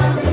Amen.